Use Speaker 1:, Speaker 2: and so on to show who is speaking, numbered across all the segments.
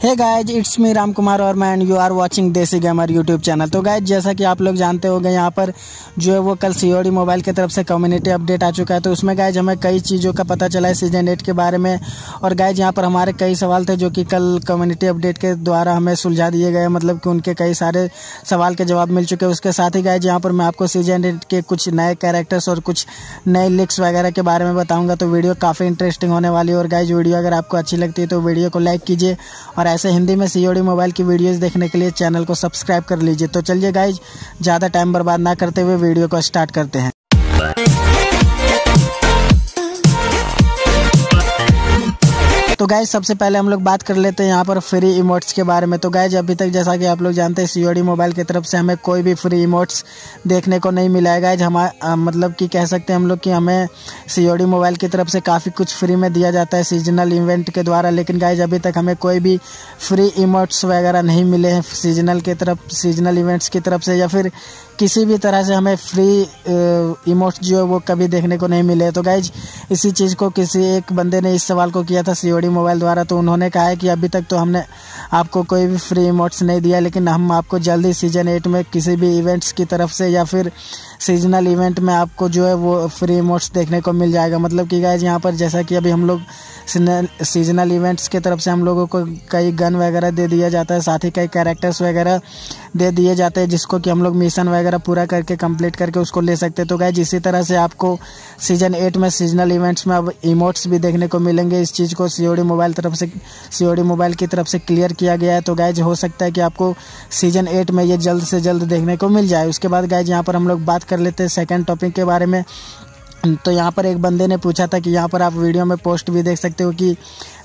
Speaker 1: Hey guys it's me Ram Kumar और मैं you are watching desi gamer YouTube channel तो guys जैसा कि आप लोग जानते हो गए यहाँ पर जो है वो कल सीओडी मोबाइल की तरफ़ से कम्युनिटी अपडेट आ चुका है। तो उसमें गाइज़ हमें कई चीज़ों का पता चला है सीज़न एट के बारे में। और गाइज़ यहाँ पर हमारे कई सवाल थे जो कि कल कम्युनिटी अपडेट के द्वारा हमें सुलझा दिए गए मतलब कि उनके कई सारे सवाल के जवाब मिल चुके हैं। उसके साथ ही गाइज़ यहाँ पर मैं आपको सीज़न एट के कुछ नए कैरेक्टर्स और कुछ नए लिक्स वगैरह के बारे में बताऊँगा। तो वीडियो काफ़ी इंटरेस्टिंग होने वाली है। और गाइज़ वीडियो अगर आपको अच्छी लगती है तो वीडियो को लाइक कीजिए। और ऐसे हिंदी में सीओडी मोबाइल की वीडियोस देखने के लिए चैनल को सब्सक्राइब कर लीजिए। तो चलिए गाइज़ ज़्यादा टाइम बर्बाद ना करते हुए वीडियो को स्टार्ट करते हैं। तो गाइज़ सबसे पहले हम लोग बात कर लेते हैं यहाँ पर फ्री इमोट्स के बारे में। तो गाइज़ अभी तक जैसा कि आप लोग जानते हैं सीओडी मोबाइल की तरफ़ से हमें कोई भी फ्री इमोट्स देखने को नहीं मिला है गाइज़ हमारा मतलब कि कह सकते हैं हम लोग कि हमें सीओडी मोबाइल की तरफ़ से काफ़ी कुछ फ्री में दिया जाता है सीजनल इवेंट के द्वारा। लेकिन गाइज़ अभी तक हमें कोई भी फ्री इमोट्स वगैरह नहीं मिले हैं सीजनल की तरफ़ सीजनल इवेंट्स की तरफ़ से, या फिर किसी भी तरह से हमें फ्री इमोट्स जो है वो कभी देखने को नहीं मिले। तो गाइज़ इसी चीज़ को किसी एक बंदे ने इस सवाल को किया था सीओडी मोबाइल द्वारा तो उन्होंने कहा है कि अभी तक तो हमने आपको कोई भी फ्री इमोट्स नहीं दिया, लेकिन हम आपको जल्दी सीज़न एट में किसी भी इवेंट्स की तरफ़ से या फिर सीजनल इवेंट में आपको जो है वो फ्री इमोट्स देखने को मिल जाएगा। मतलब कि गाइज़ यहाँ पर जैसा कि अभी हम लोग सीजनल इवेंट्स की तरफ़ से हम लोगों को कई गन वगैरह दे दिया जाता है, साथ ही कई कैरेक्टर्स वगैरह दे दिए जाते हैं, जिसको कि हम लोग मिशन वगैरह पूरा करके कंप्लीट करके उसको ले सकते हैं। तो गाइज़ इसी तरह से आपको सीज़न एट में सीजनल इवेंट्स में अब इमोट्स भी देखने को मिलेंगे। इस चीज़ को सीओडी मोबाइल तरफ़ से सीओडी मोबाइल की तरफ़ से क्लियर किया गया है। तो गाइज़ हो सकता है कि आपको सीज़न एट में ये जल्द से जल्द देखने को मिल जाए। उसके बाद गाइज़ यहाँ पर हम लोग बात कर लेते हैं सेकेंड टॉपिक के बारे में। तो यहाँ पर एक बंदे ने पूछा था कि यहाँ पर आप वीडियो में पोस्ट भी देख सकते हो कि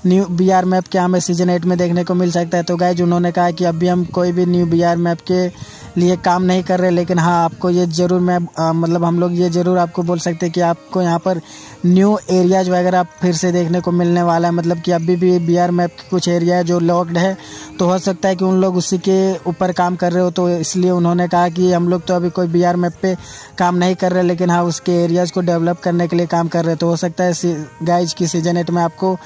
Speaker 1: न्यू बी आर मैप क्या हमें सीज़न एट में देखने को मिल सकता है। तो गाइज़ उन्होंने कहा कि अभी हम कोई भी न्यू बी आर मैप के लिए काम नहीं कर रहे लेकिन हाँ आपको ये ज़रूर मैं आ, मतलब हम लोग ये ज़रूर आपको बोल सकते हैं कि आपको यहाँ पर न्यू एरियाज़ वगैरह फिर से देखने को मिलने वाला है। मतलब कि अभी भी बी आर मैप के कुछ एरिया है जो लॉकड है तो हो सकता है कि उन लोग उसी के ऊपर काम कर रहे हो तो इसलिए उन्होंने कहा कि हम लोग तो अभी कोई बी आर मैप पर काम नहीं कर रहे लेकिन हाँ उसके एरियाज़ को डेवलप करने के लिए काम कर रहे तो हो सकता है गाइज़ की सीज़न एट में आपको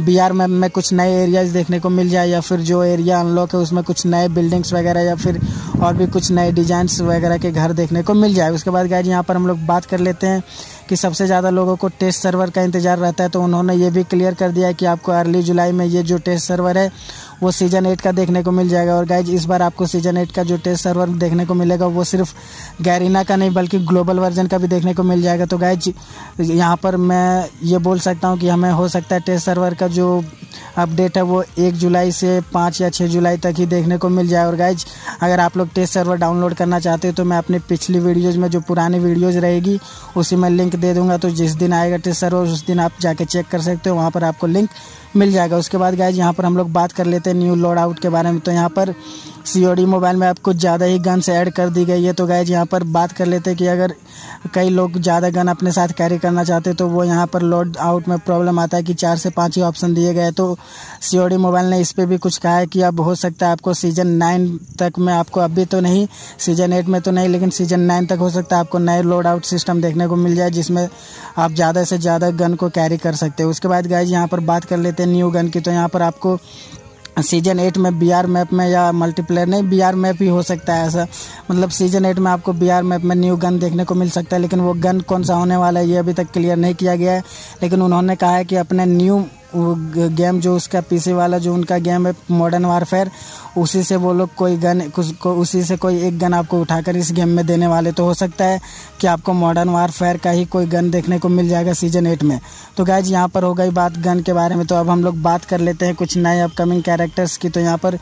Speaker 1: बी आर मैप में कुछ नए एरियाज़ देखने को मिल जाए या फिर जो एरिया अनलॉक है उसमें कुछ नए बिल्डिंग्स वगैरह या फिर और भी कुछ नए डिजाइंस वगैरह के घर देखने को मिल जाए। उसके बाद गाइज़ यहाँ पर हम लोग बात कर लेते हैं कि सबसे ज़्यादा लोगों को टेस्ट सर्वर का इंतज़ार रहता है तो उन्होंने ये भी क्लियर कर दिया कि आपको अर्ली जुलाई में ये जो टेस्ट सर्वर है, वो सीज़न एट का देखने को मिल जाएगा। और गाइज़ इस बार आपको सीज़न एट का जो टेस्ट सर्वर देखने को मिलेगा, वो सिर्फ़ गैरिना का नहीं, बल्कि ग्लोबल वर्जन का भी देखने को मिल जाएगा। तो गाइज़ यहाँ पर मैं ये बोल सकता हूँ कि हमें हो सकता है टेस्ट सर्वर का जो अपडेट है वो एक जुलाई से पाँच या छः जुलाई तक ही देखने को मिल जाए। और गाइज़ अगर आप लोग टेस्ट सर्वर डाउनलोड करना चाहते हो तो मैं अपनी पिछली वीडियोज़ में जो पुरानी वीडियोज़ रहेगी, उसी में लिंक दे दूँगा। तो जिस दिन आएगा टेस्ट सर्वर उस दिन आप जाके चेक कर सकते हो। वहाँ पर आपको लिंक मिल जाएगा। उसके बाद गाइज़ यहाँ पर हम लोग बात कर लेते हैं न्यू लोड आउट के बारे में। तो यहाँ पर सीओडी मोबाइल में आप कुछ ज़्यादा ही गन्स ऐड कर दी गई है। तो गाइज़ यहाँ पर बात कर लेते हैं कि अगर कई लोग ज़्यादा गन अपने साथ कैरी करना चाहते तो वो यहाँ पर लोड आउट में प्रॉब्लम आता है कि चार से पाँच ही ऑप्शन दिए गए तो सीओडी मोबाइल ने इस पर भी कुछ कहा है कि अब हो सकता है आपको सीज़न नाइन तक में आपको अभी तो नहीं सीज़न एट में तो नहीं, लेकिन सीज़न नाइन तक हो सकता है आपको नए लोड आउट सिस्टम देखने को मिल जाए, जिसमें आप ज़्यादा से ज़्यादा गन को कैरी कर सकते हो। उसके बाद गाइज़ यहाँ पर बात कर लेते हैं न्यू गन की तो यहाँ पर आपको सीज़न एट में बी आर मैप में या मल्टीप्लेयर नहीं बी आर मैप ही हो सकता है ऐसा। मतलब सीज़न एट में आपको बी आर मैप में न्यू गन देखने को मिल सकता है, लेकिन वो गन कौन सा होने वाला है, ये अभी तक क्लियर नहीं किया गया है। लेकिन उन्होंने कहा है कि अपने न्यू गेम जो उसका पीसी वाला जो उनका गेम है मॉडर्न वारफेयर उसी से वो लोग कोई गन, कुछ को, उसी से कोई एक गन आपको उठाकर इस गेम में देने वाले तो हो सकता है कि आपको मॉडर्न वारफेयर का ही कोई गन देखने को मिल जाएगा सीज़न एट में। तो गैज यहाँ पर हो गई बात गन के बारे में तो अब हम लोग बात कर लेते हैं कुछ नए अपकमिंग कैरेक्टर्स की। तो यहाँ पर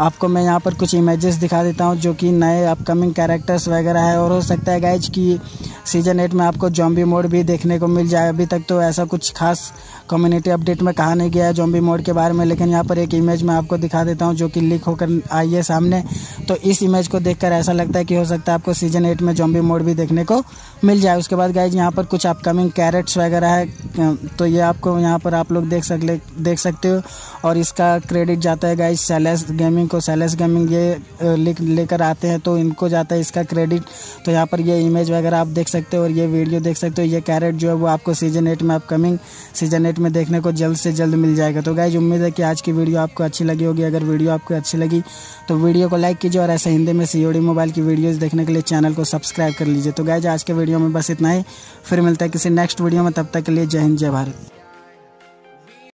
Speaker 1: आपको मैं यहाँ पर कुछ इमेजेस दिखा देता हूँ जो कि नए अपकमिंग कैरेक्टर्स वगैरह है और हो सकता है गाइज़ कि सीज़न एट में आपको जॉम्बी मोड भी देखने को मिल जाए। अभी तक तो ऐसा कुछ खास कम्युनिटी अपडेट में कहा नहीं गया है जॉम्बी मोड के बारे में, लेकिन यहाँ पर एक इमेज मैं आपको दिखा देता हूँ जो कि लीक होकर आई है सामने। तो इस इमेज को देखकर ऐसा लगता है कि हो सकता है आपको सीज़न एट में जॉम्बी मोड भी देखने को मिल जाए। उसके बाद गाइज़ यहाँ पर कुछ अपकमिंग कैरेट्स वगैरह है तो ये आपको यहाँ पर आप लोग देख सक देख सकते हो। और इसका क्रेडिट जाता है गाइज़ सेलेस गेमिंग को सेलेस गेमिंग ये लेकर आते हैं तो इनको जाता है इसका क्रेडिट तो यहाँ पर ये इमेज वगैरह आप देख सकते हो और ये वीडियो देख सकते हो। ये कैरेट जो है वो आपको सीज़न एट में अपकमिंग सीज़न एट में देखने को जल्द से जल्द मिल जाएगा। तो गाइज़ उम्मीद है कि आज की वीडियो आपको अच्छी लगी होगी। अगर वीडियो आपको अच्छी लगी तो वीडियो को लाइक कीजिए और ऐसे हिंदी में सी मोबाइल की वीडियोज़ देखने के लिए चैनल को सब्सक्राइब कर लीजिए। तो गाइज़ आज के वीडियो में बस इतना ही। फिर मिलता है किसी नेक्स्ट वीडियो में। तब तक के लिए जय हिंद, जय भारत।